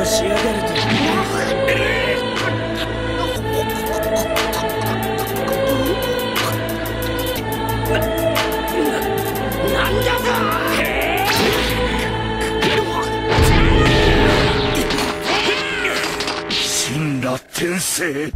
としやがるとなん神羅転生